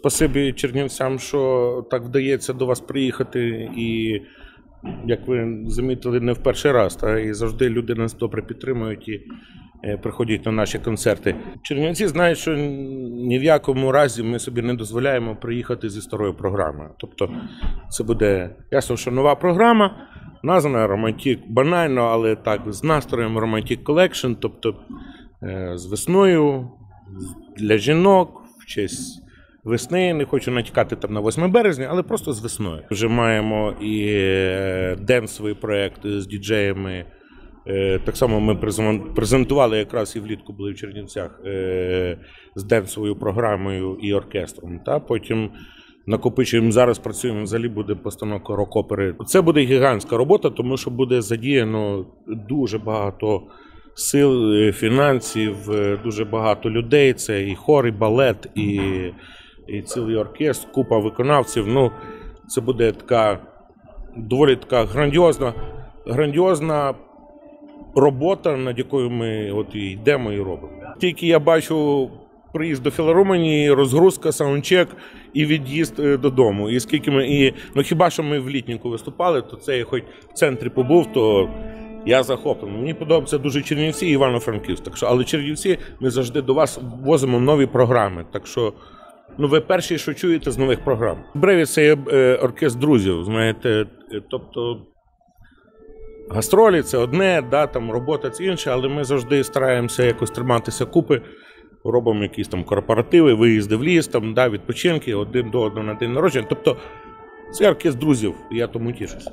спасибі чернівцям, що так вдається до вас приїхати і. Як ви замітили, не в перший раз, та і завжди люди нас добре підтримують і е, приходять на наші концерти. Чернівці знають, що ні в якому разі ми собі не дозволяємо приїхати зі старою програмою. Тобто, це буде ясно, що нова програма, названа Романтік банально, але так з настроєм Romantic Collection, тобто е, з весною для жінок в честь. Весни не хочу натякати там на 8 березня, але просто з весною. Вже маємо і е, денсовий проєкт з діджеями. Е, Так само ми презентували якраз і влітку були в Чернівцях е, з денсовою програмою і оркестром. Та потім накопичуємо зараз. Працюємо взагалі буде постановка рок-опери. Це буде гігантська робота, тому що буде задіяно дуже багато сил, фінансів, дуже багато людей. Це і хор, і балет, і, і цілий оркестр, купа виконавців. Ну, це буде така доволі така грандіозна, грандіозна робота, над якою ми от і йдемо і робимо. Тільки я бачу приїзд до філармонії, розгрузка, саундчек і від'їзд е, додому. І скільки ми і ну хіба що ми в літніку виступали, то це я хоч в центрі побув, то я захоплений. Мені подобаються дуже Чернівці і Івано-Франківськ. Так але Чернівці ми завжди до вас возимо нові програми. Так що. Ну, ви перші, що чуєте з нових програм. Бреві це є е, оркестр друзів, знаєте. Е, Тобто гастролі це одне, да, там робота це інше, але ми завжди стараємося якось триматися купи. Робимо якісь там корпоративи, виїзди в ліс, там, да, відпочинки один до одного на день народження. Тобто це оркестр друзів, я тому тішуся.